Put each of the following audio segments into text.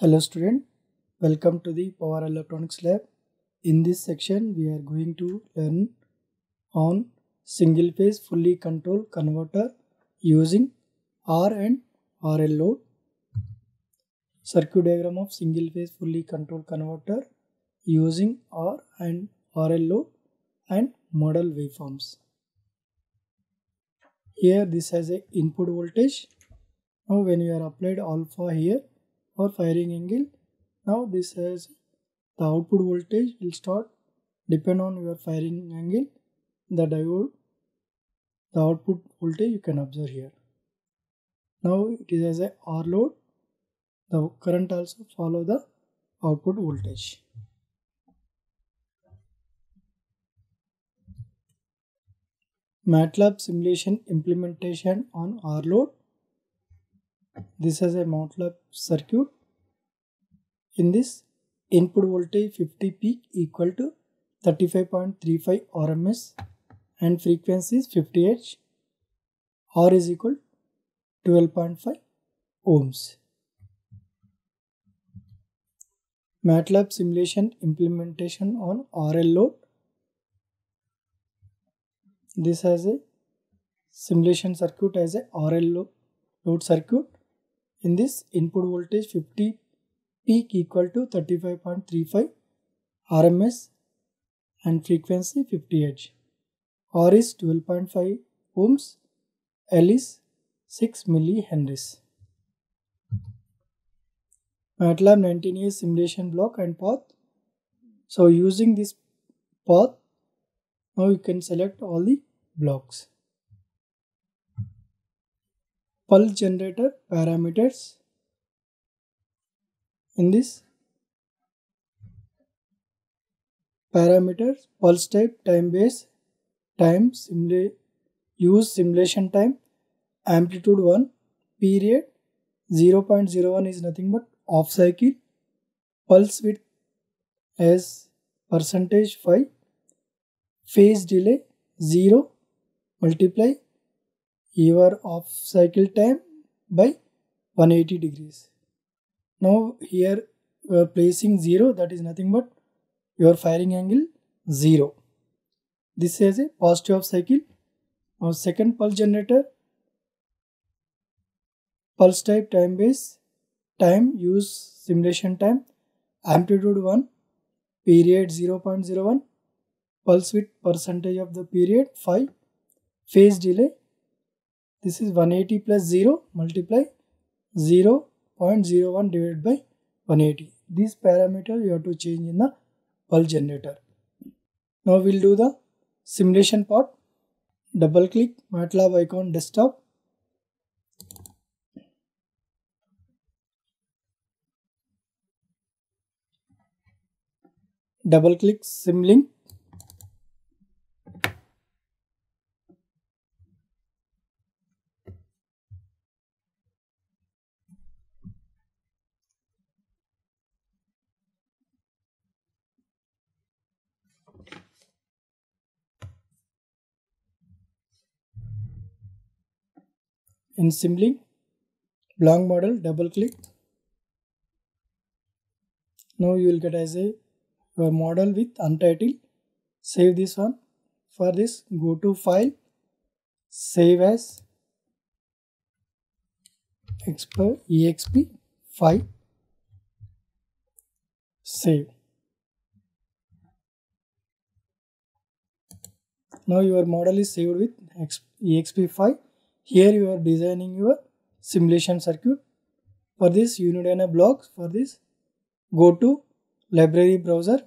Hello student, welcome to the Power Electronics lab. In this section we are going to learn on single phase fully controlled converter using R and RL load. Circuit diagram of single phase fully controlled converter using R and RL load and model waveforms. Here this has a input voltage. Now when you are applied alpha here or firing angle. Now this has the output voltage will start depend on your firing angle. The diode the output voltage you can observe here. Now it is as a R load. The current also follow the output voltage. MATLAB simulation implementation on R load this is a MATLAB circuit. In this, input voltage 50 peak equal to 35.35 RMS and frequency is 50 Hz. R is equal 12.5 ohms. MATLAB simulation implementation on RL load. This has a simulation circuit as a RL load circuit in this input voltage 50 peak equal to 35.35 RMS and frequency 50 Hz. R is 12.5 ohms, L is 6 millihenries. MATLAB 19A simulation block and path. So using this path, now you can select all the blocks pulse generator parameters in this parameters pulse type time base time simula use simulation time amplitude 1 period 0.01 is nothing but off cycle pulse width as percentage 5 phase delay 0 multiply your off cycle time by 180 degrees. Now here we are placing 0 that is nothing but your firing angle 0. This is a positive off cycle. Now second pulse generator pulse type time base time use simulation time amplitude 1 period 0.01 pulse width percentage of the period 5 phase delay this is 180 plus 0 multiply 0 0.01 divided by 180. This parameter you have to change in the pulse generator. Now we'll do the simulation part. Double click MATLAB icon desktop. Double click Simulink in block model double click. Now you will get as a your model with untitled. Save this one. For this go to file. Save as. Exp file. Save. Now your model is saved with exp file here you are designing your simulation circuit. For this you need a blocks for this go to library browser.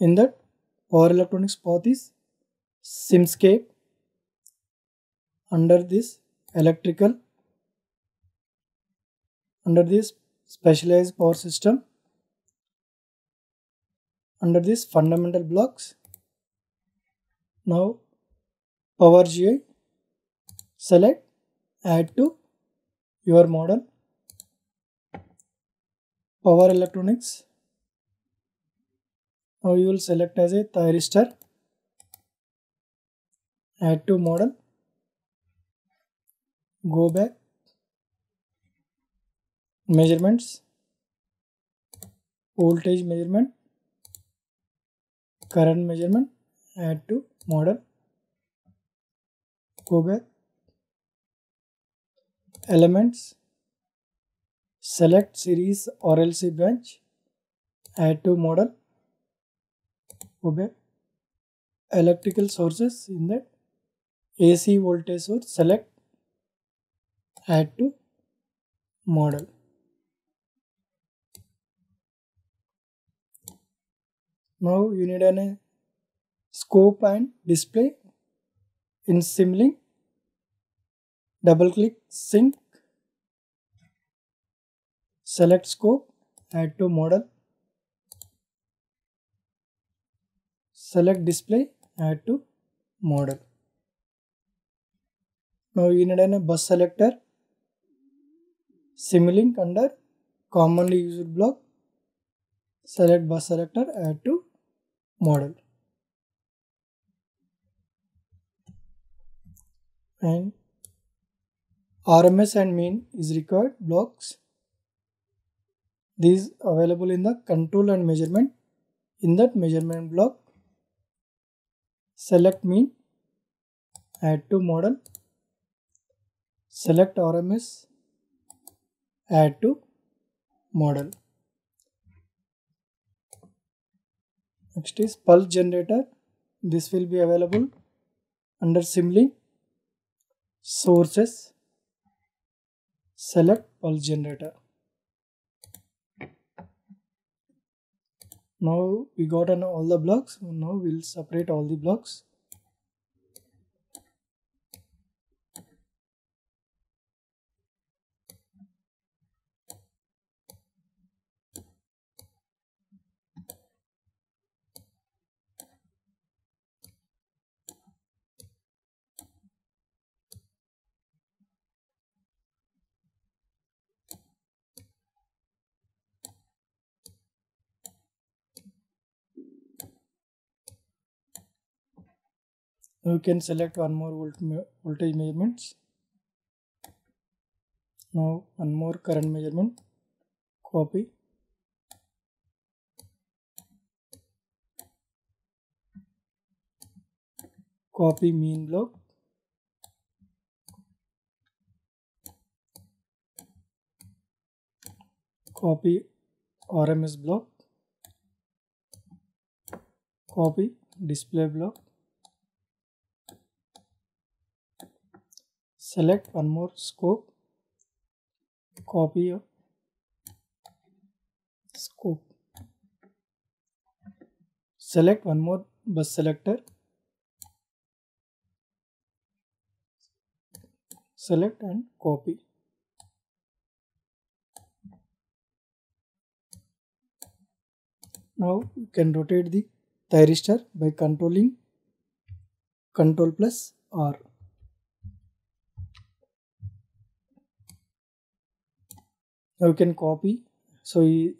In that power electronics path is simscape. Under this electrical. Under this specialized power system. Under this fundamental blocks. Now powergui select add to your model power electronics. Now you will select as a thyristor add to model go back measurements voltage measurement current measurement add to model go back elements. Select series RLC branch. Add to model. Go back electrical sources in that. AC voltage source select. Add to model. Now you need an scope and display in Simulink double click sync select scope add to model select display add to model now you need a bus selector Simulink under commonly used block select bus selector add to model and RMS and mean is required blocks. These available in the control and measurement. In that measurement block, select mean, add to model, select RMS, add to model. Next is pulse generator. This will be available under Simulink sources select pulse generator. Now we got on all the blocks. Now we'll separate all the blocks you can select one more volt voltage measurements. Now one more current measurement. Copy. Copy mean block. Copy RMS block. Copy display block. Select one more scope copy a scope select one more bus selector select and copy now you can rotate the thyristor by controlling control plus R now you can copy. So you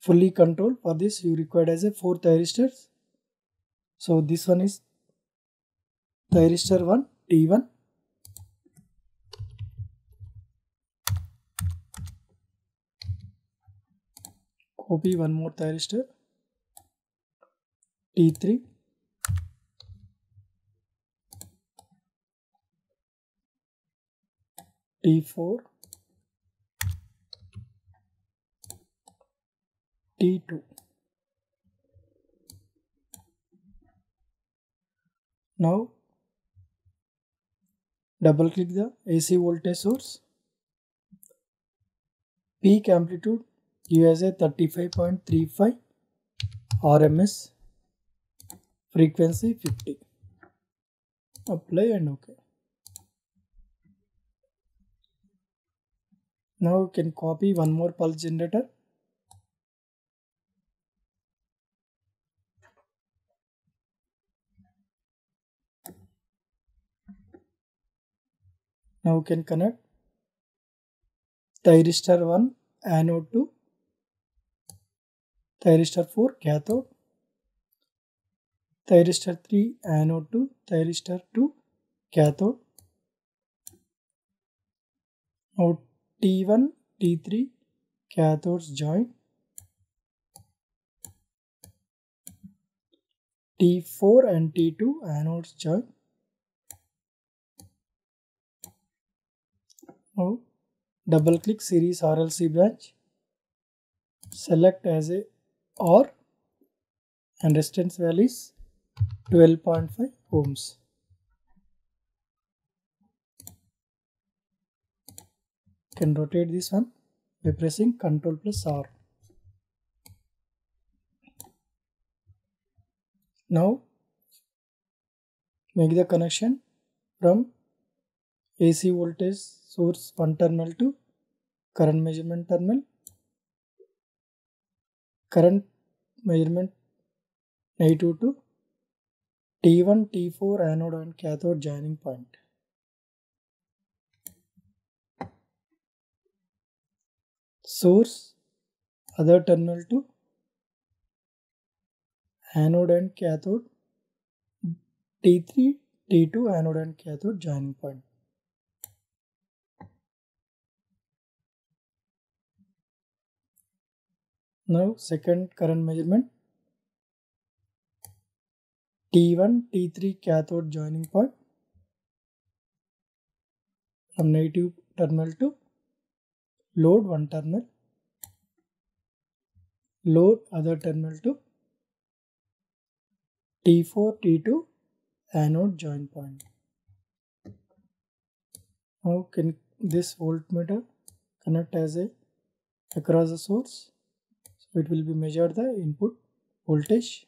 fully control for this. You required as a four thyristors. So this one is thyristor 1 t1 copy one more thyristor t3 T4 T2 now double click the AC voltage source. Peak amplitude give as a 35.35 RMS frequency 50 apply and ok Now you can copy one more pulse generator. Now you can connect. Thyristor 1 anode to thyristor 4 cathode, thyristor 3 anode to thyristor 2 cathode, now T1 T3 cathodes join T4 and T2 anodes join now double click series RLC branch select as a OR and resistance value is 12.5 ohms can rotate this one by pressing Ctrl plus R. Now make the connection from AC voltage source 1 terminal to current measurement terminal. Current measurement negative to T1, T4 anode and cathode joining point. Source other terminal to anode and cathode T3 T2 anode and cathode joining point now second current measurement T1 T3 cathode joining point from negative terminal to load one terminal load other terminal to T4 T2 anode join point. Now can this voltmeter connect as a across the source? So it will be measure the input voltage.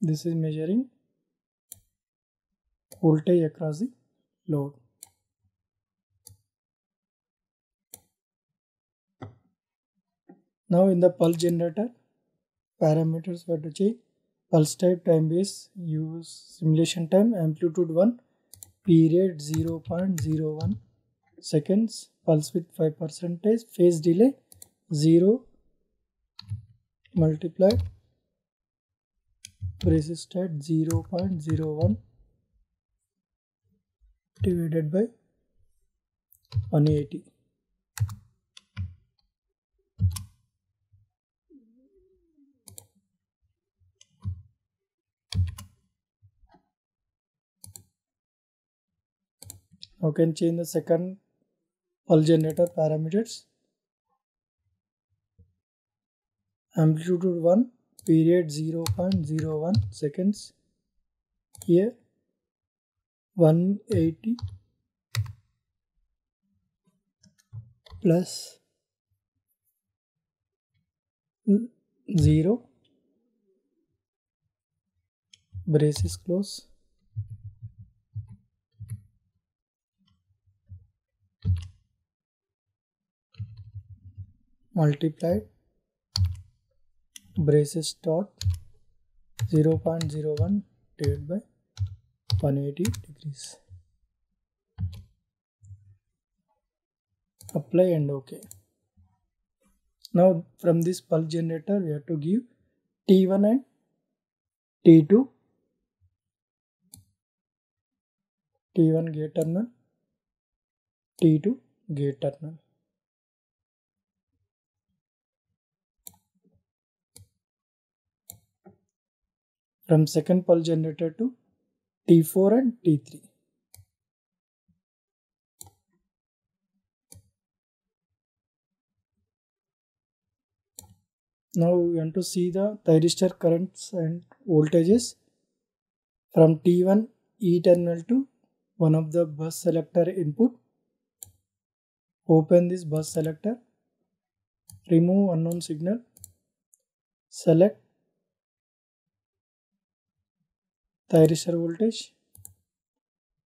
This is measuring voltage across the load Now in the pulse generator, parameters were to change. Pulse type time base, use simulation time, amplitude 1, period 0.01 seconds, pulse width 5 percentage, phase delay 0 multiplied resistor 0.01 divided by 180. Now can change the second pulse generator parameters. Amplitude 1 period 0.01 seconds. Here 180 plus 0 brace is close multiplied braces dot 0.01 divided by 180 degrees apply and ok now from this pulse generator we have to give t1 and t2 t1 gate terminal t2 gate terminal from second pulse generator to T4 and T3. Now we want to see the thyristor currents and voltages from T1 E terminal to one of the bus selector input. Open this bus selector, remove unknown signal, select thyristor voltage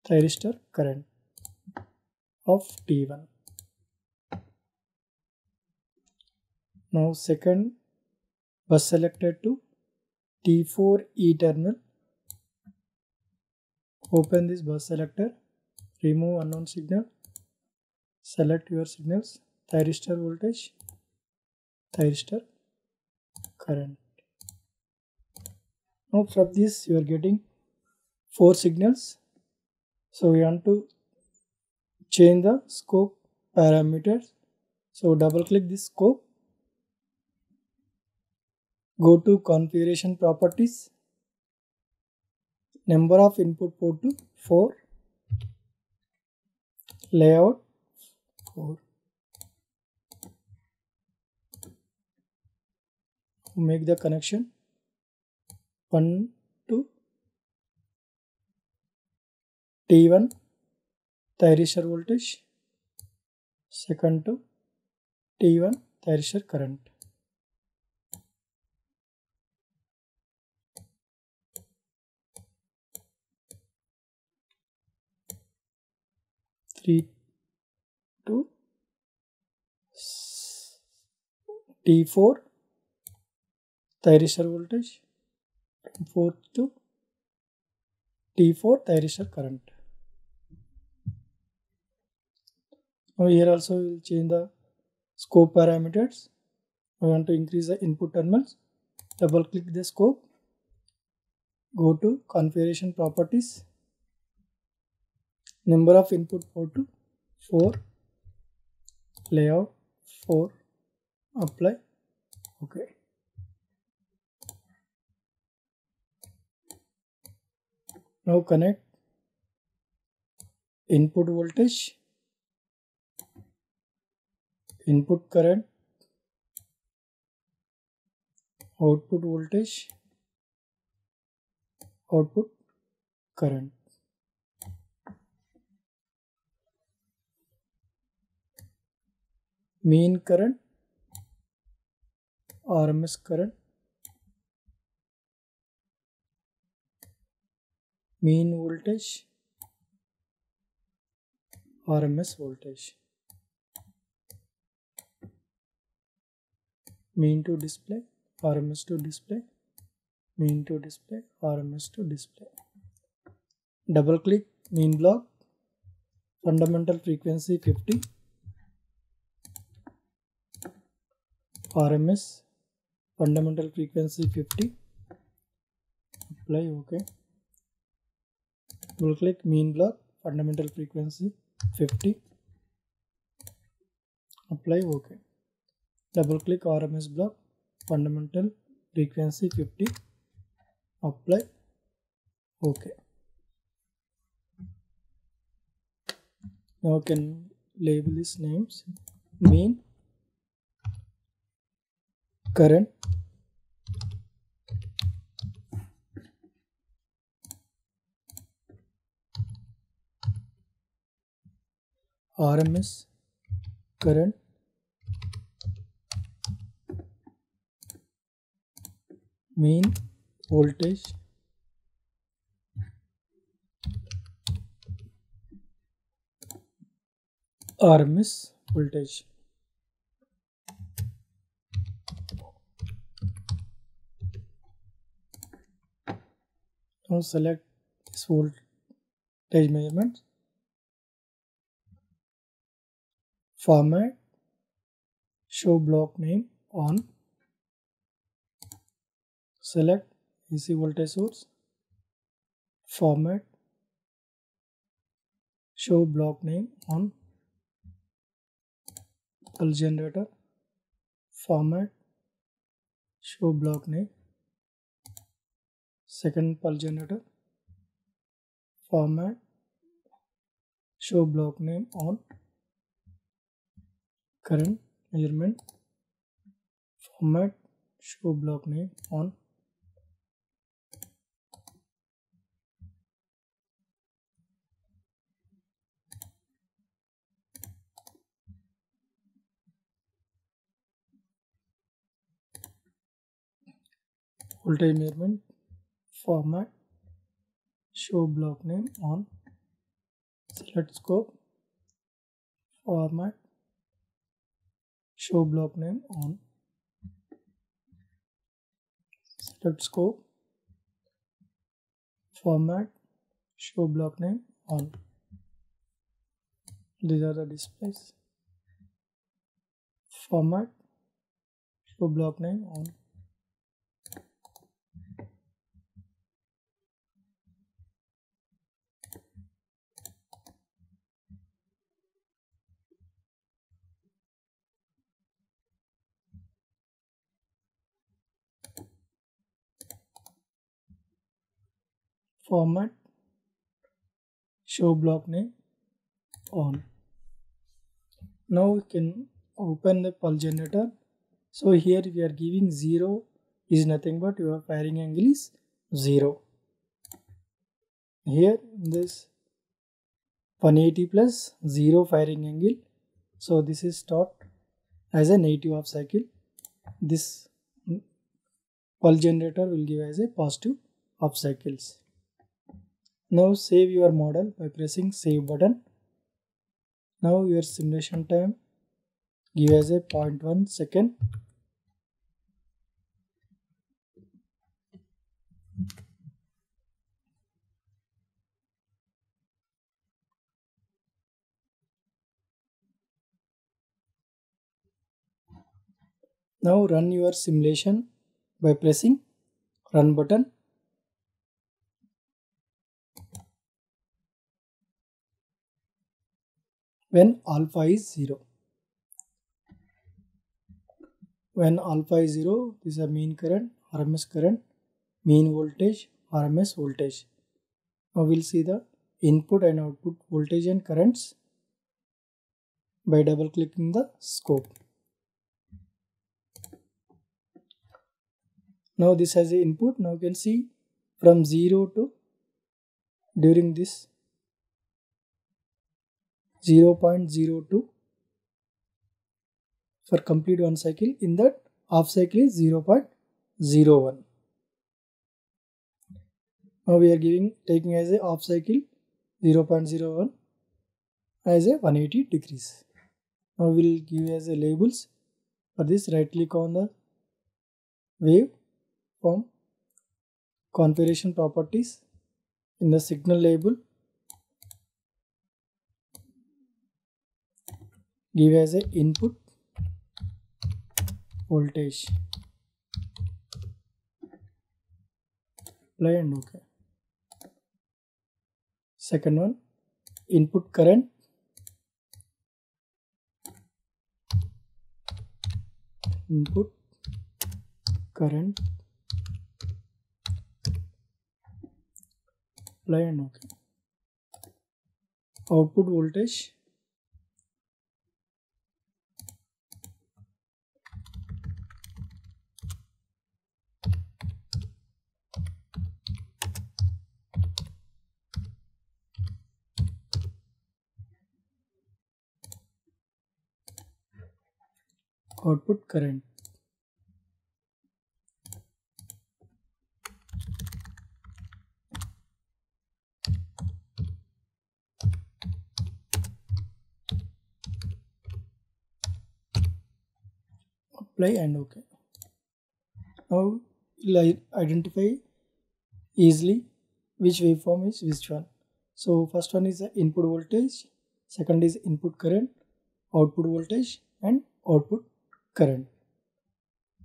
thyristor current of T1 now second bus selected to T4 E terminal open this bus selector remove unknown signal select your signals thyristor voltage thyristor current. Now from this you are getting four signals. So we want to change the scope parameters. So double click this scope. Go to configuration properties. Number of input port to 4 layout 4 make the connection. 1 T1 thyristor voltage second to T1 thyristor current three to T4 thyristor voltage 4 to T4 thyristor current. Now here also we will change the scope parameters. I want to increase the input terminals. Double click the scope. Go to configuration properties. Number of input port to 4. Layout 4. Apply. Okay. Now connect input voltage, input current output voltage output current mean current RMS current mean voltage S voltage mean to display RMS to display mean to display RMS to display double click mean block fundamental frequency 50 RMS fundamental frequency 50 apply okay double click mean block fundamental frequency 50 apply ok double click rms block fundamental frequency 50 apply ok now I can label these names mean current RMS current mean voltage RMS voltage now select this voltage measurement format show block name on select AC voltage source format show block name on pulse generator format show block name second pulse generator format show block name on current measurement format show block name on measurement format show block name on select scope format show block name on select scope format show block name on. These are the displays. Format show block name on format show block name on. Now we can open the pulse generator. So here we are giving 0 is nothing but your firing angle is 0 here this 180 plus 0 firing angle. So this is start as a negative half cycle. This pulse generator will give as a positive half cycles now save your model by pressing save button. Now your simulation time. Give as a 0.1 second. Now run your simulation by pressing run button. When alpha is 0. When alpha is 0, this is a mean current, RMS current, mean voltage, RMS voltage. Now we'll see the input and output voltage and currents by double clicking the scope. now this has a input now you can see from 0 to during this 0 0.02 for complete one cycle. In that half cycle is 0.01 now we are giving taking as a half cycle 0.01 as a 180 degrees. Now we'll give as a labels for this. Right click on the wave from configuration properties in the signal label give as a input voltage. Apply and ok second one input current. Input current. Apply and ok output voltage output current. Apply and ok. Now we'll identify easily which waveform is which one. So first one is the input voltage second is input current output voltage and output current.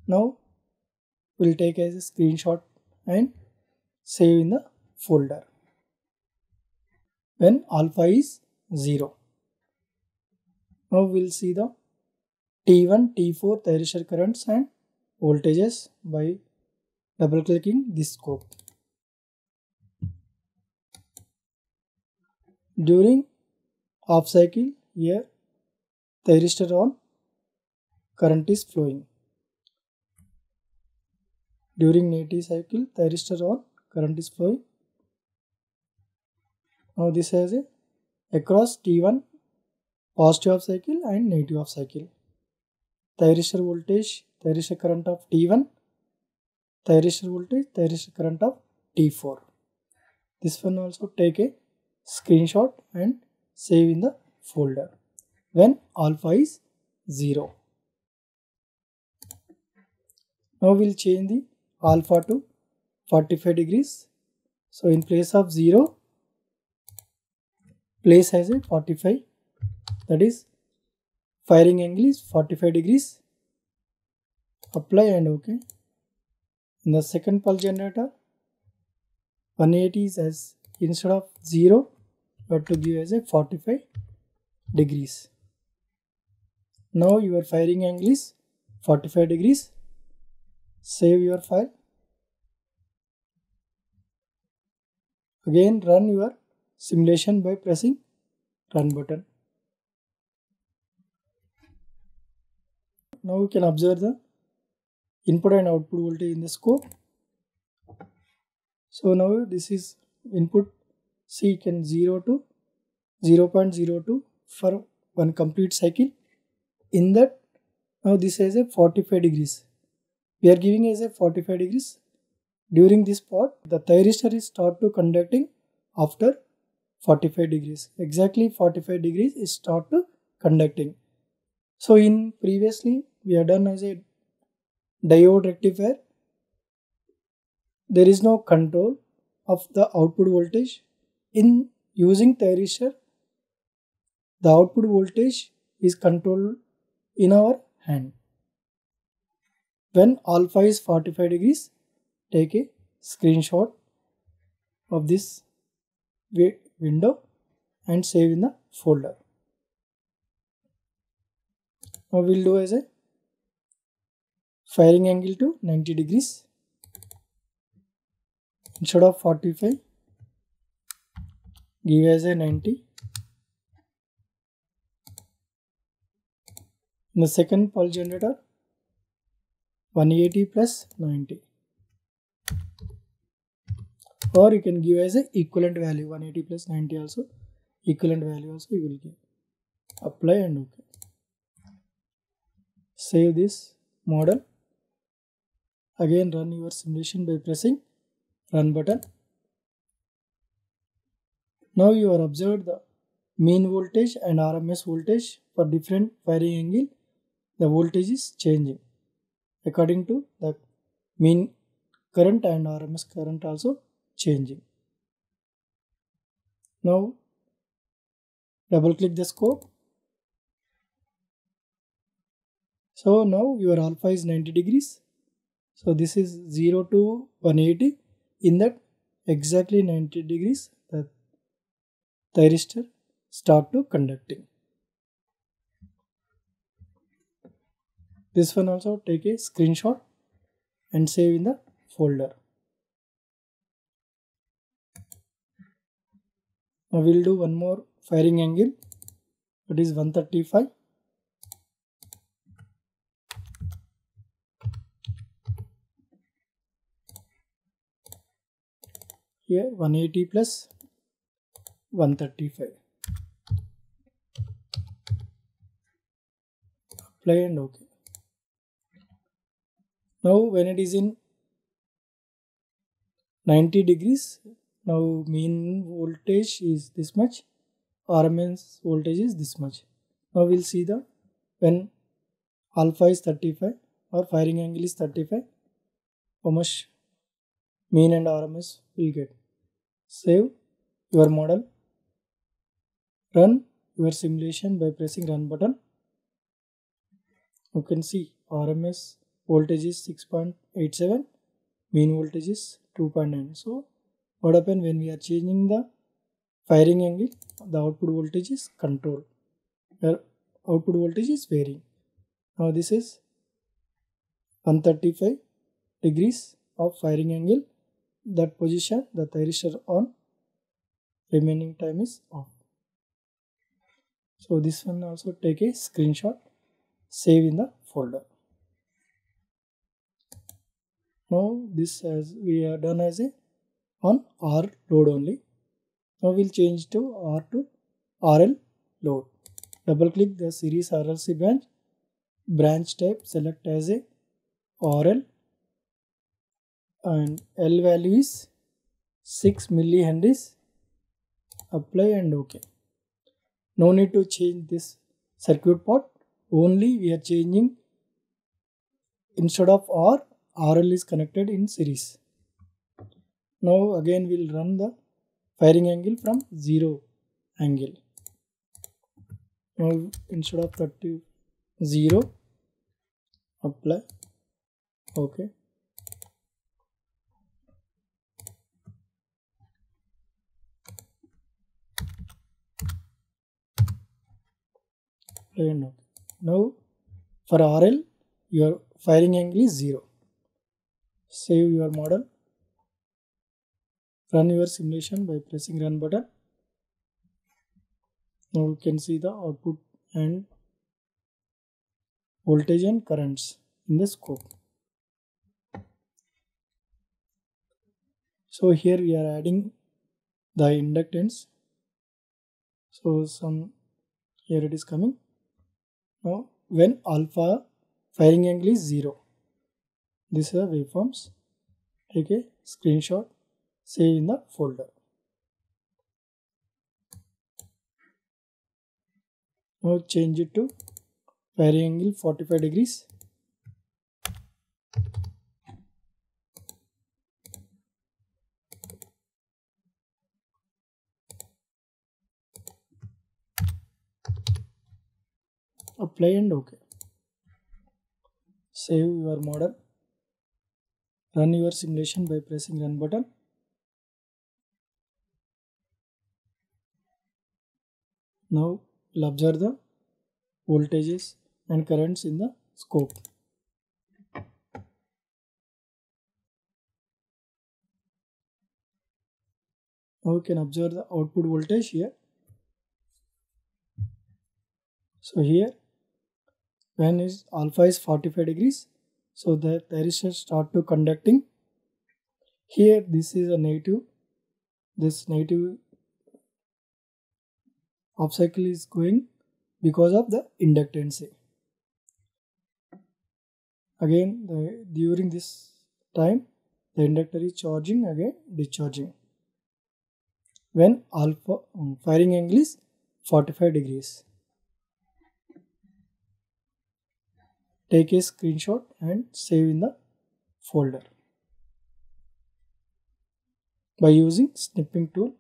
Now we'll take as a screenshot and save in the folder. When alpha is 0 now we'll see the T1, T4 thyristor currents and voltages by double clicking this scope. During half cycle here thyristor on current is flowing. During negative cycle thyristor on current is flowing. Now this has a across T1 positive half cycle and negative half cycle thyristor voltage, thyristor current of T1, thyristor voltage, thyristor current of T4. This one also take a screenshot and save in the folder when alpha is 0. Now we'll change the alpha to 45 degrees. So in place of 0, place as a 45 that is firing angle is 45 degrees. Apply and ok. In the second pulse generator 180 is as instead of 0 you have to give as a 45 degrees. Now your firing angle is 45 degrees save your file. Again run your simulation by pressing run button. Now you can observe the input and output voltage in the scope. So now this is input you can 0 to 0.02 for one complete cycle. In that now this is a 45 degrees we are giving as a 45 degrees. During this part the thyristor is start to conducting after 45 degrees. Exactly 45 degrees is start to conducting. So in previously we have done as a diode rectifier. There is no control of the output voltage. In using thyristor the output voltage is controlled in our hand when alpha is 45 degrees take a screenshot of this window and save in the folder. Now we'll do as a firing angle to 90 degrees. Instead of 45 give as a 90 in the second pulse generator 180 plus 90 or you can give as a equivalent value 180 plus 90 also equivalent value also you will give. Apply and ok save this model. Again run your simulation by pressing run button. Now you are observed the mean voltage and rms voltage for different firing angle. The voltage is changing according to the mean current and rms current also changing. Now double click the scope. So now your alpha is 90 degrees. So this is 0 to 180 in that exactly 90 degrees the thyristor start to conducting this one also take a screenshot and save in the folder. Now we'll do one more firing angle. It is 135 here 180 plus 135 apply and ok now when it is in 90 degrees now mean voltage is this much RMS voltage is this much. Now we'll see the when alpha is 35 or firing angle is 35 how much mean and RMS will get. Save your model run your simulation by pressing run button. You can see RMS voltage is 6.87 mean voltage is 2.9 so what happen when we are changing the firing angle? The output voltage is controlled the output voltage is varying. Now this is 135 degrees of firing angle. That position the thyristor on remaining time is off. So this one also take a screenshot save in the folder now this as we are done as a on R load only. Now we'll change to R to RL load. Double click the series RLC branch branch type select as a RL and L value is 6 millihenries apply and ok no need to change this circuit part. Only we are changing instead of R RL is connected in series now again we'll run the firing angle from 0 angle now instead of 30 0 apply okay. Now for RL your firing angle is 0. Save your model. run your simulation by pressing run button. Now you can see the output and voltage and currents in the scope. So here we are adding the inductance. So some here it is coming. Now when alpha firing angle is 0 these are waveforms take a screenshot save in the folder. Now change it to firing angle 45 degrees. Apply and ok save your model run your simulation by pressing run button. Now we'll observe the voltages and currents in the scope. Now we can observe the output voltage here. So here when is alpha is 45 degrees so the thyristor start to conducting. Here this is a negative this negative off cycle is going because of the inductance. Again the, during this time the inductor is charging again discharging. When alpha um, firing angle is 45 degrees take a screenshot and save in the folder. By using snipping tool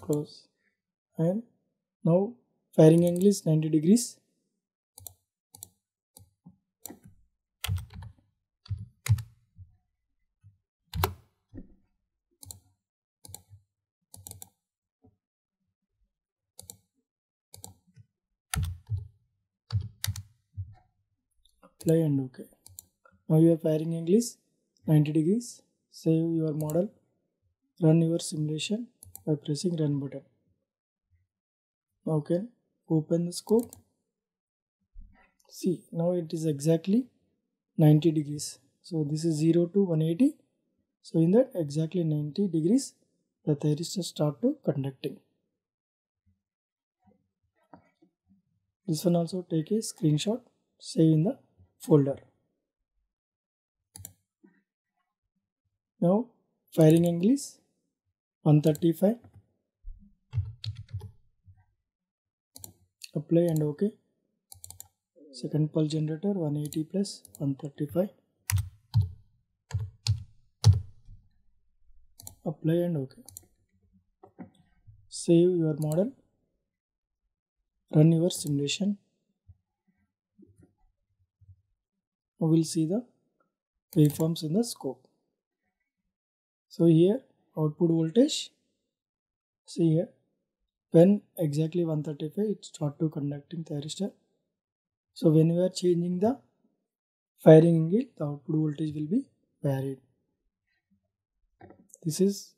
close. And now firing angle is 90 degrees apply and ok now your firing angle is 90 degrees save your model run your simulation by pressing run button. Can open the scope. See now it is exactly 90 degrees. So this is 0 to 180 so in that exactly 90 degrees the thyristor start to conducting. This one also take a screenshot save in the folder. Now firing angle is 135. Apply and OK. Second pulse generator 180 plus 135. Apply and OK. Save your model. Run your simulation. We will see the waveforms in the scope. So here output voltage, see here when exactly 135 it start to conducting thyristor. So when we are changing the firing angle the output voltage will be varied. This is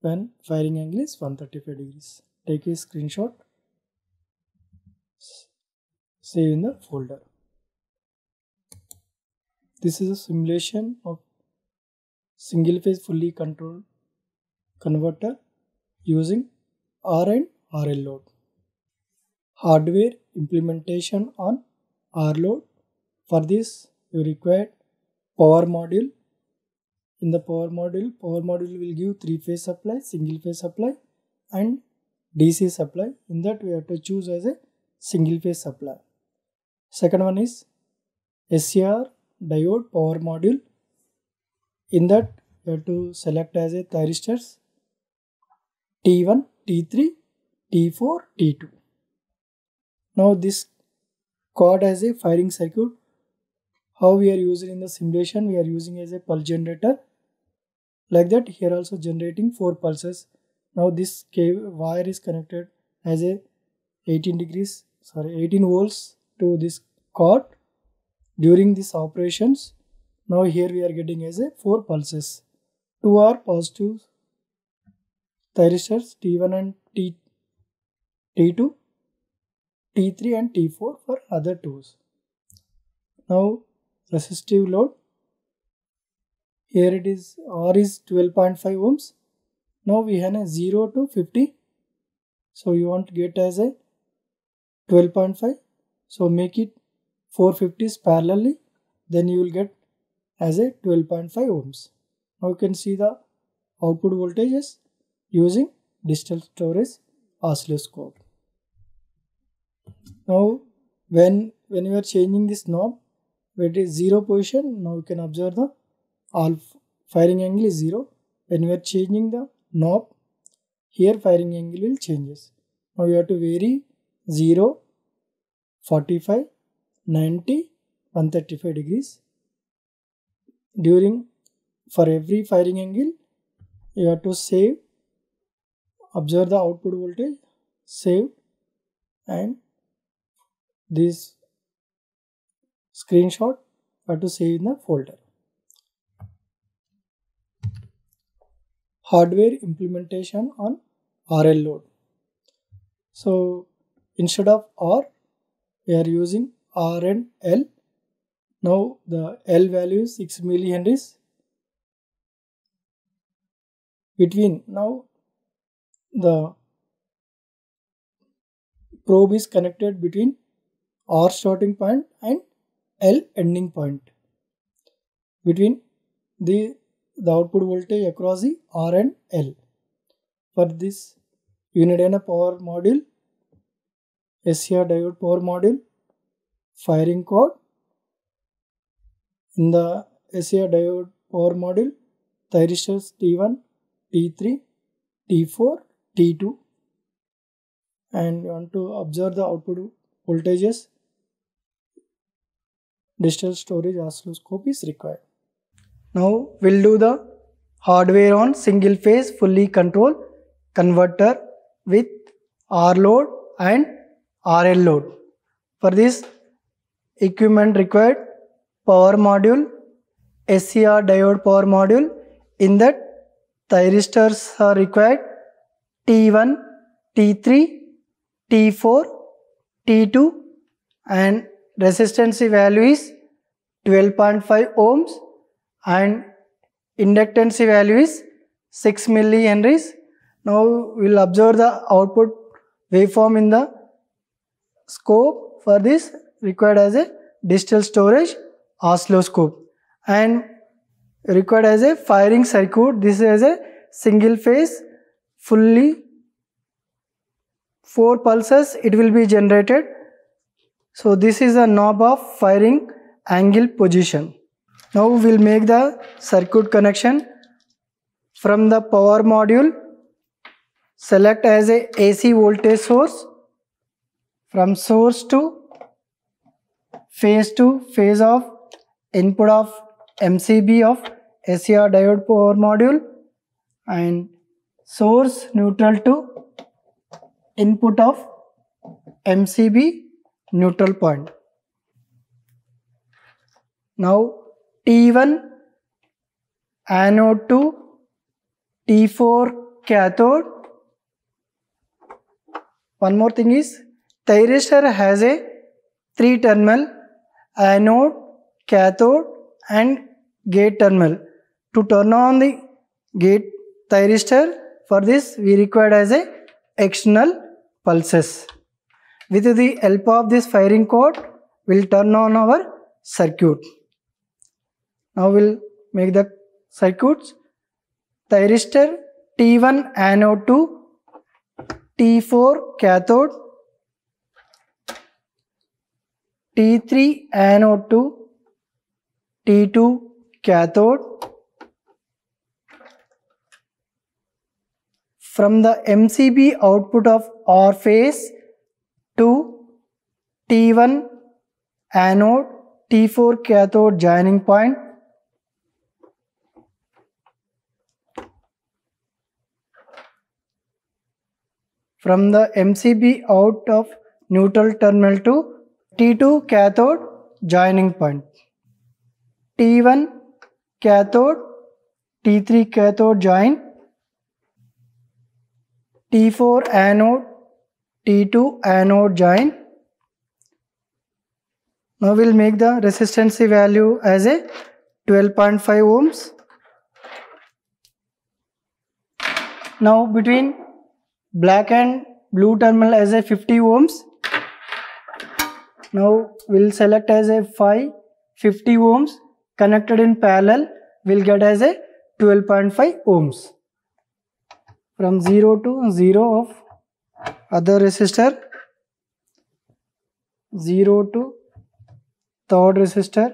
when firing angle is 135 degrees. Take a screenshot, save in the folder. This is a simulation of single phase fully controlled converter using R and RL load. Hardware implementation on R load. For this you require power module. In the power module, power module will give three phase supply, single phase supply and DC supply. In that we have to choose as a single phase supply. Second one is SCR diode power module in that you have to select as a thyristors T1, T3, T4, T2. Now this card as a firing circuit. How we are using in the simulation? We are using as a pulse generator. Like that here also generating 4 pulses. Now this wire is connected as a 18 degrees sorry 18 volts to this card during these operations now here we are getting as a 4 pulses two are positive thyristors T1 and T, T2, T3 and T4 for other twos. Now resistive load here it is R is 12.5 ohms. Now we have a 0 to 50. So you want to get as a 12.5. So make it 450s parallelly. Then you will get as a 12.5 ohms. Now you can see the output voltages using digital storage oscilloscope. Now when when you are changing this knob, it is zero position, now you can observe the all firing angle is 0 when we are changing the knob here firing angle will changes now we have to vary 0 45 90 135 degrees during for every firing angle you have to save observe the output voltage save and this screenshot you have to save in the folder hardware implementation on RL load. So instead of R, we are using R and L. Now the L value is 6 millihenries. Between now the probe is connected between R starting point and L ending point. Between the the output voltage across the R and L. For this, you need a power module, SCR diode power module, firing card. In the SCR diode power module, thyristors T1, T3, T4, T2 and you want to observe the output voltages digital storage oscilloscope is required. Now we'll do the hardware on single phase fully control converter with R load and RL load. For this equipment required power module, SCR diode power module. In that thyristors are required T1, T3, T4, T2 and resistance value is 12.5 ohms and inductance value is 6 millihenries. Now we will observe the output waveform in the scope for this required as a digital storage oscilloscope and required as a firing circuit. This is a single phase fully 4 pulses it will be generated. So this is a knob of firing angle position. Now we'll make the circuit connection. From the power module. Select as a AC voltage source. From source to phase to phase of input of MCB of SCR diode power module and source neutral to input of MCB neutral point. Now T1 anode to T4 cathode. One more thing is thyristor has a three terminal anode, cathode and gate terminal. To turn on the gate thyristor for this we required as a external pulses. With the help of this firing card we will turn on our circuit. Now we'll make the circuits. Thyristor T1 anode to T4 cathode, T3 anode to T2 cathode. From the MCB output of R phase to T1 anode T4 cathode joining point from the MCB out of neutral terminal to T2 cathode joining point. T1 cathode T3 cathode join. T4 anode T2 anode join. Now we'll make the resistance value as a 12.5 ohms. Now between black and blue terminal as a 50 ohms now we'll select as a 5 50 ohms. Connected in parallel we'll get as a 12.5 ohms. From 0 to 0 of other resistor. 0 to third resistor.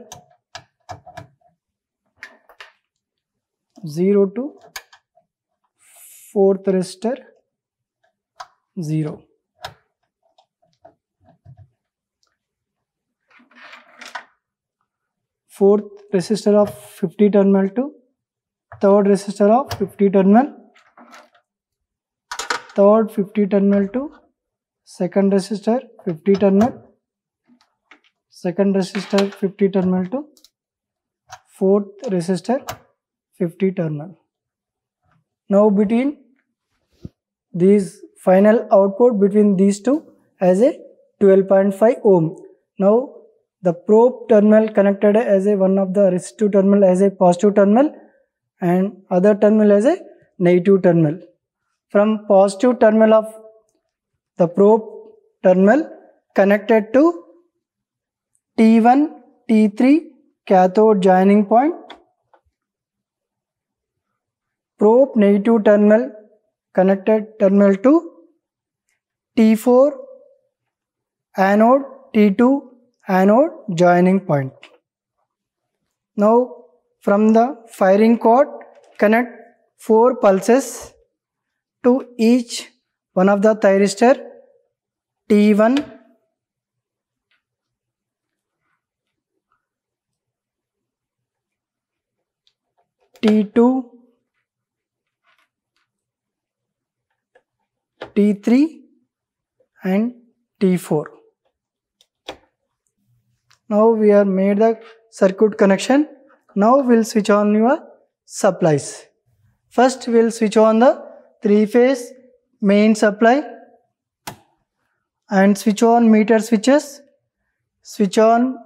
0 to fourth resistor. 0 fourth resistor of 50 terminal to third resistor of 50 terminal third 50 terminal to second resistor 50 terminal second resistor 50 terminal to fourth resistor 50 terminal. Now between these final output between these two as a 12.5 ohm. Now the probe terminal connected as a one of the resistive terminal as a positive terminal and other terminal as a negative terminal. From positive terminal of the probe terminal connected to T1, T3 cathode joining point, probe negative terminal connected terminal to T4 anode, T2 anode joining point. Now from the firing card connect 4 pulses to each one of the thyristor T1 T2 T3 and T4 now we have made the circuit connection. Now we'll switch on your supplies. First we'll switch on the three phase main supply and switch on meter switches switch on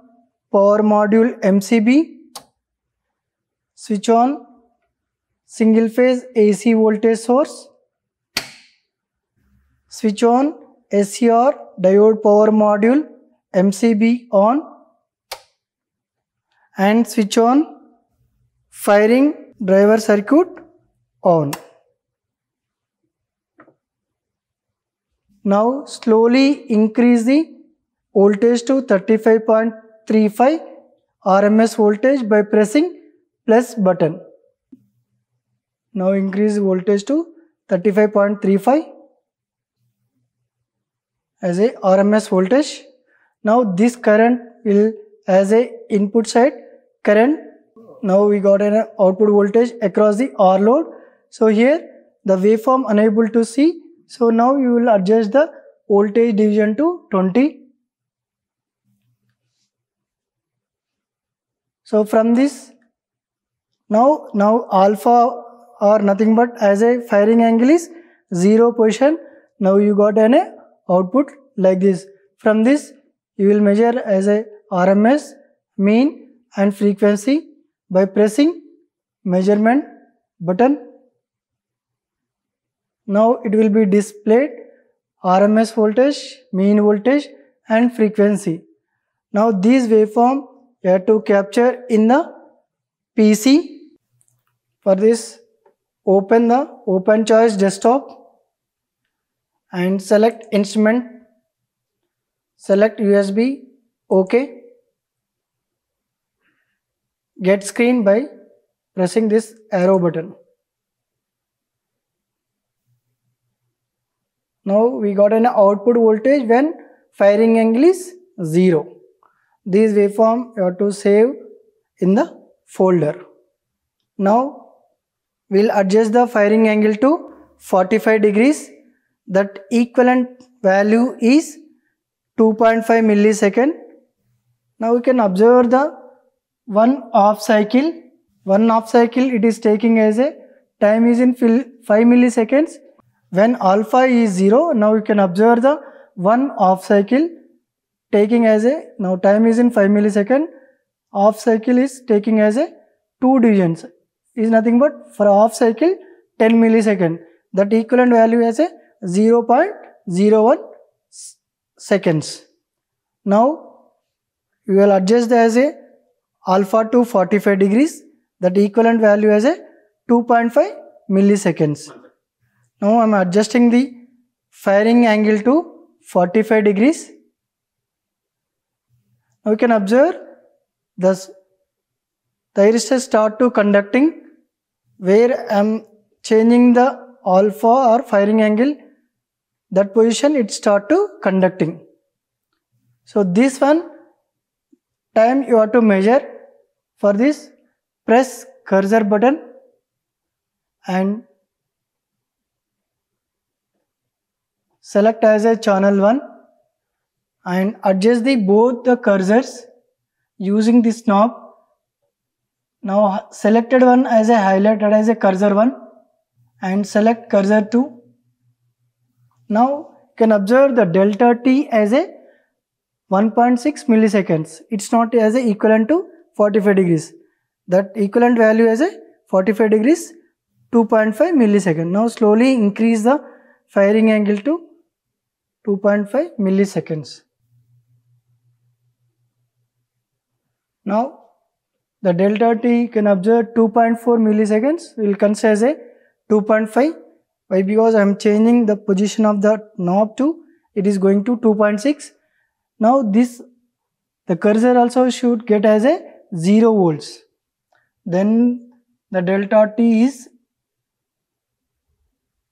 power module MCB switch on single phase AC voltage source switch on SCR diode power module MCB on and switch on firing driver circuit on. Now slowly increase the voltage to 35.35 RMS voltage by pressing plus button. Now increase voltage to 35.35 as a RMS voltage. Now this current will as a input side current. Now we got an output voltage across the R load. So here the waveform unable to see. So now you will adjust the voltage division to 20. So from this now now alpha or nothing but as a firing angle is 0 position. Now you got an output like this. From this you will measure as a RMS, mean and frequency by pressing measurement button. Now it will be displayed RMS voltage, mean voltage and frequency. Now these waveform you have to capture in the PC. For this open the open choice desktop and select instrument select USB OK get screen by pressing this arrow button. Now we got an output voltage when firing angle is 0 this waveform you have to save in the folder. Now we'll adjust the firing angle to 45 degrees. That equivalent value is 2.5 millisecond. Now we can observe the one off cycle one off cycle it is taking as a time is in 5 milliseconds. When alpha is 0 now you can observe the one off cycle taking as a now time is in 5 millisecond. Off cycle is taking as a two divisions is nothing but for off cycle 10 millisecond. That equivalent value as a 0.01 seconds. Now you will adjust as a alpha to 45 degrees that equivalent value as a 2.5 milliseconds now I am adjusting the firing angle to 45 degrees now we can observe thus thyristor start to conducting where I am changing the alpha or firing angle that position it start to conducting. So this one time you have to measure for this press cursor button and select as a channel 1 and adjust the both the cursors using this knob. Now selected one as a highlighted as a cursor 1 and select cursor 2. Now you can observe the delta t as a 1.6 milliseconds. It's not as a equivalent to 45 degrees. That equivalent value as a 45 degrees 2.5 millisecond. Now slowly increase the firing angle to 2.5 milliseconds. Now the delta t can observe 2.4 milliseconds will consider as a 2.5 why because I am changing the position of the knob to it is going to 2.6 now this the cursor also should get as a 0 volts. Then the delta t is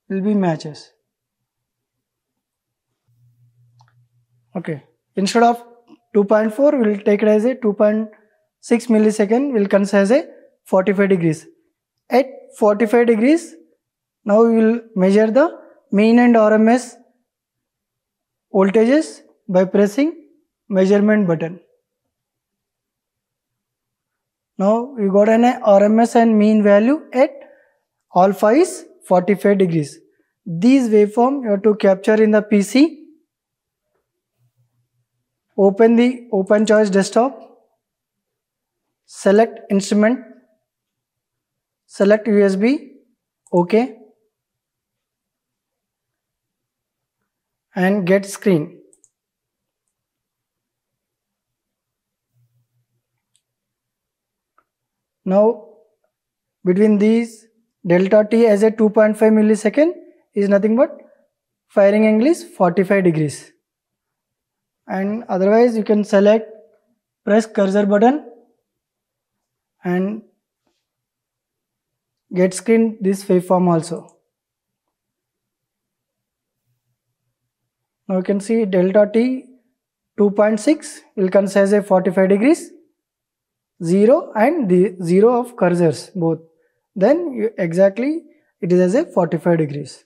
will be matches. Okay. Instead of 2.4 we will take it as a 2.6 millisecond will consider as a 45 degrees. At 45 degrees now we will measure the mean and RMS voltages by pressing measurement button. Now we got an RMS and mean value at alpha is 45 degrees. These waveform you have to capture in the PC. Open the open choice desktop. Select instrument. Select USB. OK. and get screen. Now between these delta t as a 2.5 millisecond is nothing but firing angle is 45 degrees and otherwise you can select press cursor button and get screen this waveform also. Now you can see delta t 2.6 will consider as a 45 degrees 0 and the 0 of cursors both then you exactly it is as a 45 degrees.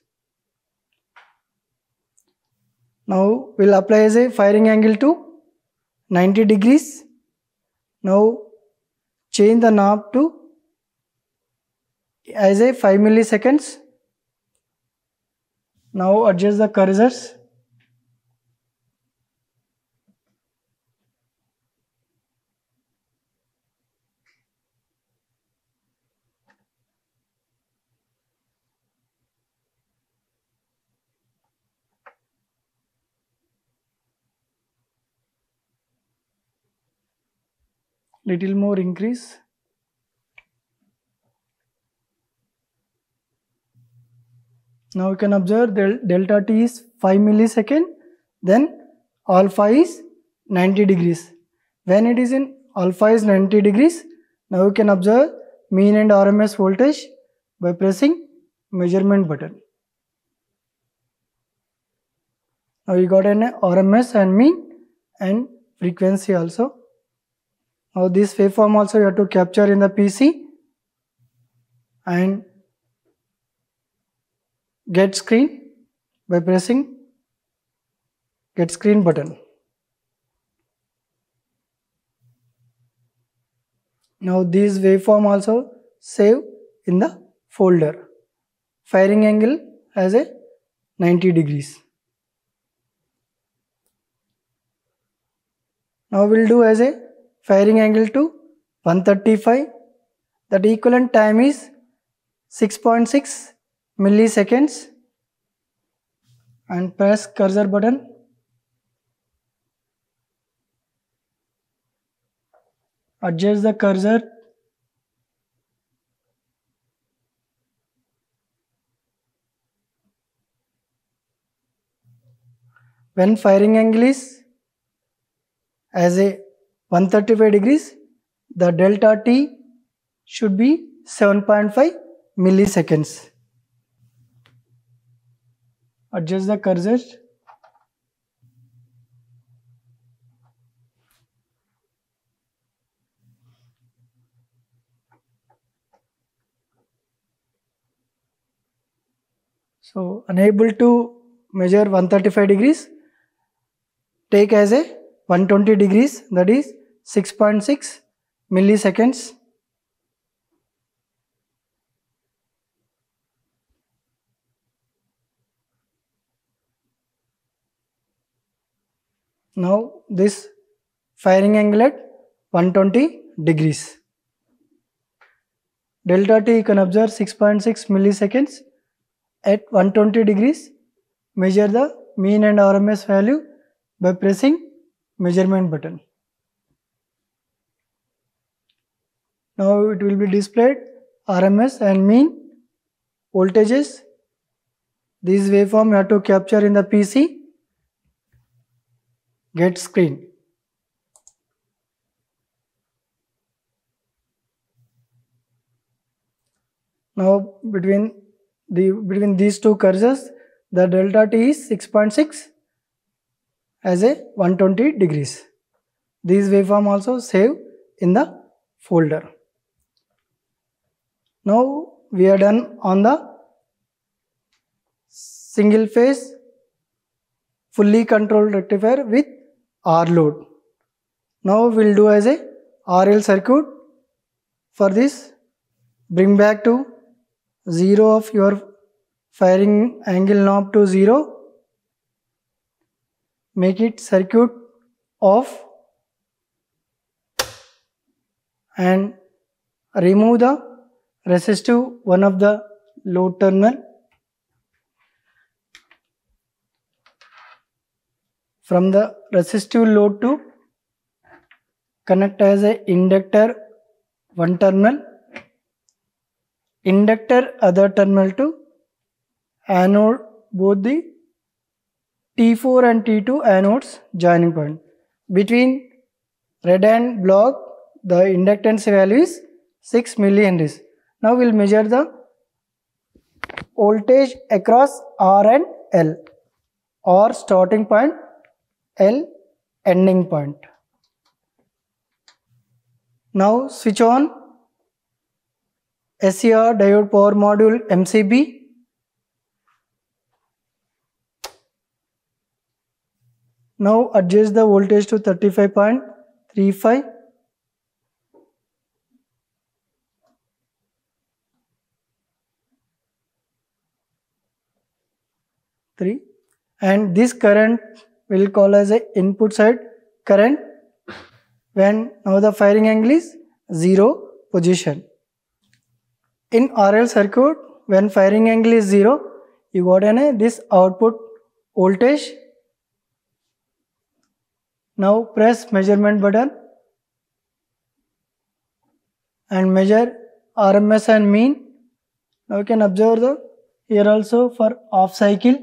Now we'll apply as a firing angle to 90 degrees. Now change the knob to as a 5 milliseconds. Now adjust the cursors little more increase. Now you can observe del delta t is 5 millisecond then alpha is 90 degrees. When it is in alpha is 90 degrees now you can observe mean and RMS voltage by pressing measurement button. Now you got an RMS and mean and frequency also now this waveform also you have to capture in the PC and get screen by pressing get screen button. Now this waveform also save in the folder firing angle as a 90 degrees now we'll do as a firing angle to 135 that equivalent time is 6.6 milliseconds. And press cursor button. Adjust the cursor. When firing angle is as a 135 degrees the delta t should be 7.5 milliseconds. Adjust the cursor. So unable to measure 135 degrees, take as a 120 degrees that is 6.6 milliseconds. Now this firing angle at 120 degrees. Delta T you can observe 6.6 milliseconds at 120 degrees measure the mean and RMS value by pressing measurement button. Now it will be displayed RMS and mean voltages. This waveform you have to capture in the PC. Get screen. Now between the between these two cursors the delta t is 6.6 as a 120 degrees. These waveform also save in the folder. Now we are done on the single phase fully controlled rectifier with R load. Now we will do as a RL circuit. For this bring back to 0 of your firing angle knob to 0 make it circuit off and remove the resistive one of the load terminal from the resistive load to connect as a inductor one terminal inductor other terminal to anode both the T4 and T2 anodes joining point. Between red and block the inductance value is 6 millihenries. Now we will measure the voltage across R and L. Or starting point L ending point. Now switch on SCR diode power module MCB now adjust the voltage to 35.35 3 and this current will call as a input side. Current when now the firing angle is 0 position. In RL circuit when firing angle is 0 you got an uh, this output voltage. Now press measurement button. And measure RMS and mean. Now you can observe the here also for off cycle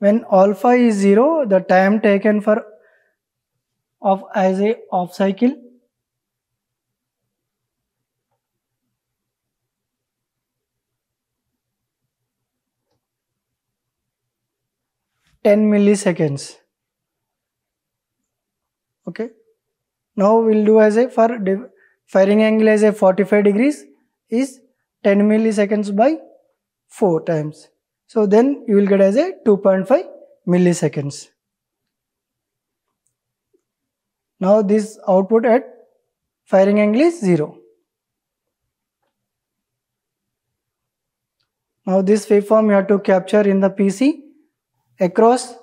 when alpha is 0 the time taken for of as a off cycle 10 milliseconds. Okay. Now we'll do as a for firing angle as a 45 degrees is 10 milliseconds by 4 times so then you will get as a 2.5 milliseconds now this output at firing angle is 0. Now this waveform you have to capture in the PC across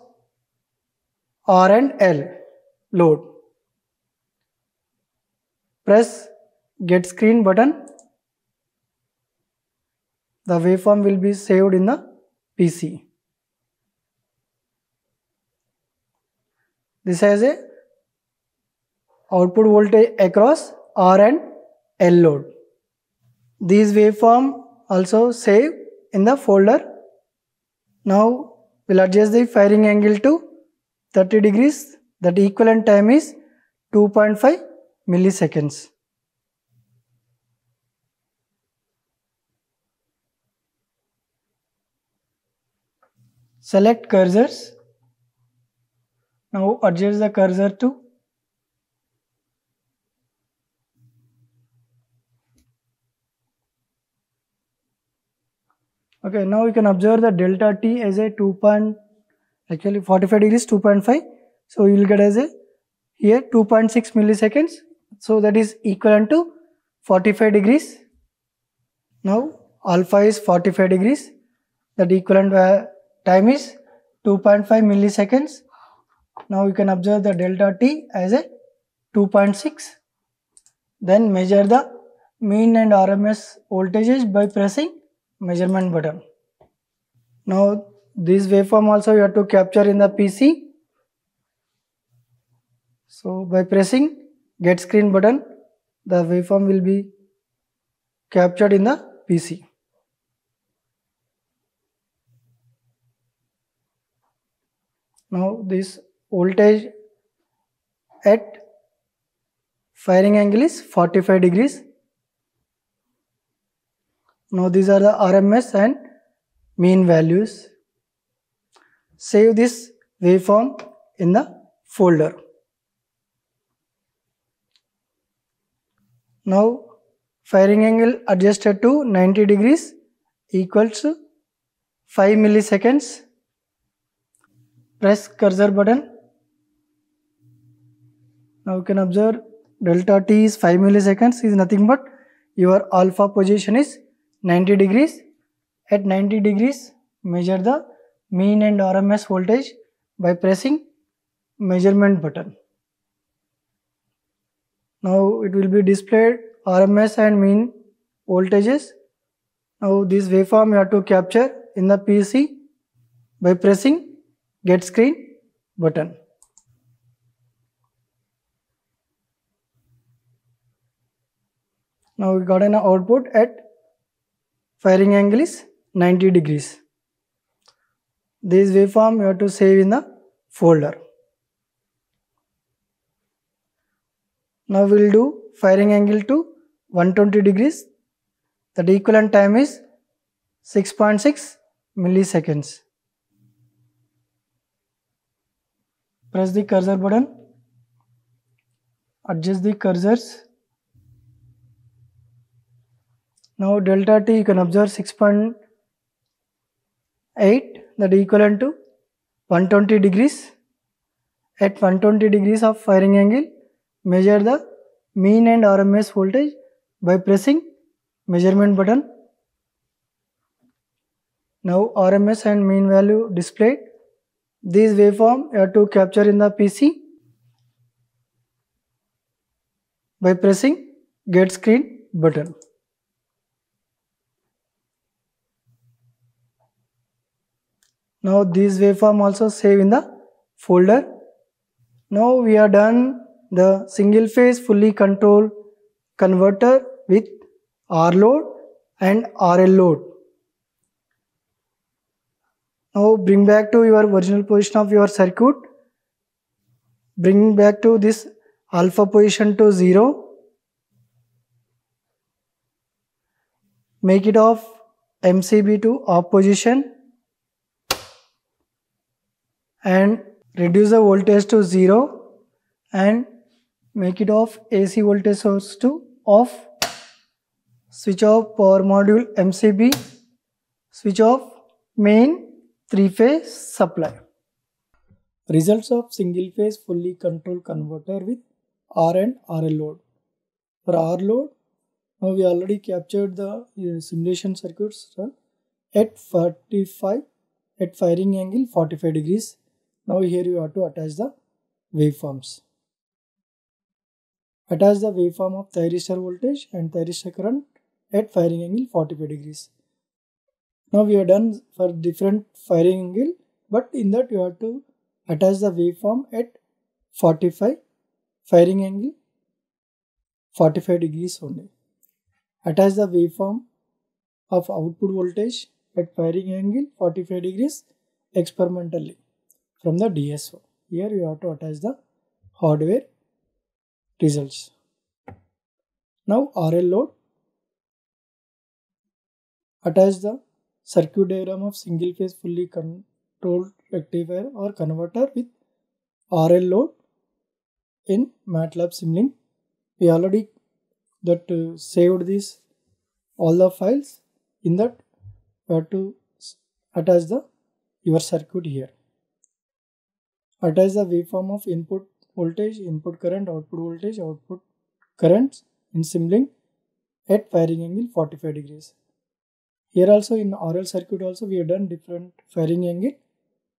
R and L load. Press get screen button. The waveform will be saved in the PC. This has a output voltage across R and L load. These waveform also save in the folder. Now we'll adjust the firing angle to 30 degrees that equivalent time is 2.5 milliseconds. Select cursors. Now adjust the cursor to Okay, now you can observe the delta t as a 2. Point, actually 45 degrees 2.5. So you will get as a here 2.6 milliseconds. So that is equivalent to 45 degrees. Now alpha is 45 degrees. That equivalent time is 2.5 milliseconds. Now you can observe the delta t as a 2.6. Then measure the mean and RMS voltages by pressing measurement button. Now this waveform also you have to capture in the PC. So by pressing get screen button the waveform will be captured in the PC. Now this voltage at firing angle is 45 degrees now these are the RMS and mean values. Save this waveform in the folder. Now firing angle adjusted to 90 degrees equals 5 milliseconds. Press cursor button. Now you can observe delta t is 5 milliseconds is nothing but your alpha position is 90 degrees. At 90 degrees, measure the mean and RMS voltage by pressing measurement button. Now it will be displayed RMS and mean voltages. Now this waveform you have to capture in the PC by pressing get screen button. Now we got an output at firing angle is 90 degrees. This waveform you have to save in the folder. Now we will do firing angle to 120 degrees. The equivalent time is 6.6 milliseconds. Press the cursor button. Adjust the cursors Now delta t you can observe 6.8 that equivalent to 120 degrees. At 120 degrees of firing angle, measure the mean and RMS voltage by pressing measurement button. Now RMS and mean value displayed. This waveform you have to capture in the PC by pressing get screen button. Now this waveform also save in the folder. Now we are done the single phase fully controlled converter with R load and RL load. Now bring back to your original position of your circuit. Bring back to this alpha position to 0. Make it off MCB to off position and reduce the voltage to 0 and make it off AC voltage source to off switch off power module MCB switch off main three phase supply results of single phase fully controlled converter with R and RL load For R load, now we already captured the uh, simulation circuits at 45 at firing angle 45 degrees. Now here you have to attach the waveforms. Attach the waveform of thyristor voltage and thyristor current at firing angle 45 degrees. Now we are done for different firing angle but in that you have to attach the waveform at 45 firing angle 45 degrees only. Attach the waveform of output voltage at firing angle 45 degrees experimentally from the DSO. Here you have to attach the hardware results. Now RL load. Attach the circuit diagram of single phase fully controlled rectifier or converter with RL load in MATLAB Simulink. We already that uh, saved this all the files in that you have to attach the your circuit here. Attach the waveform of input voltage, input current, output voltage, output currents in Simulink at firing angle 45 degrees. Here also in RL circuit also we have done different firing angle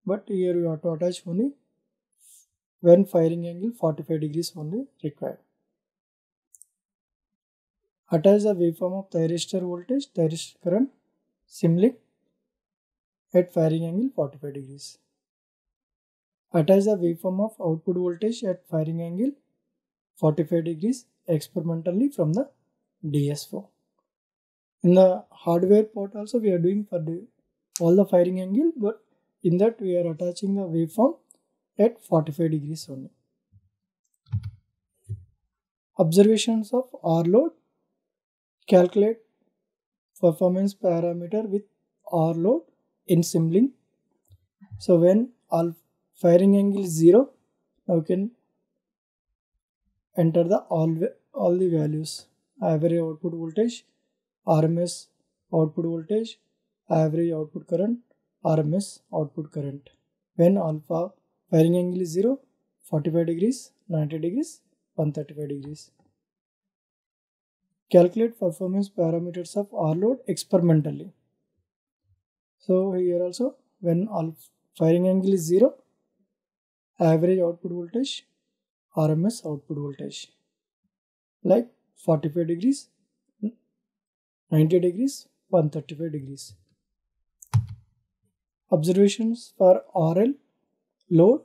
but here we have to attach only when firing angle 45 degrees only required. Attach the waveform of thyristor voltage, thyristor current, Simulink at firing angle 45 degrees. Attach the waveform of output voltage at firing angle 45 degrees experimentally from the DSO. In the hardware part also we are doing for the all the firing angle but in that we are attaching the waveform at 45 degrees only. Observations of R load. Calculate performance parameter with R load in Simulink. So when all firing angle is 0, now you can enter the all, all the values. Average output voltage, RMS output voltage, average output current, RMS output current. When alpha firing angle is 0, 45 degrees, 90 degrees, 135 degrees. Calculate performance parameters of R load experimentally. So here also when alpha firing angle is 0, average output voltage, RMS output voltage like 45 degrees, 90 degrees, 135 degrees. Observations for RL load.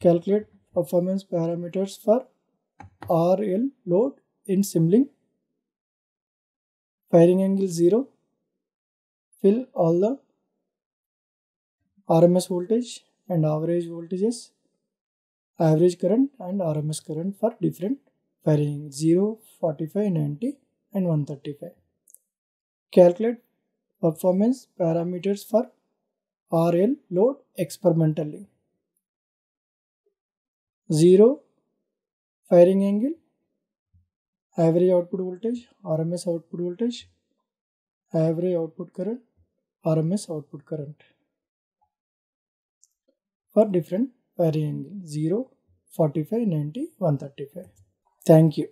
Calculate performance parameters for RL load in Simulink. Firing angle 0. Fill all the RMS voltage and average voltages, average current and RMS current for different firing 0, 45, 90 and 135. Calculate performance parameters for RL load experimentally. 0 firing angle, average output voltage, RMS output voltage, average output current, RMS output current for different firing angle 0, 45, 90, 135. Thank you.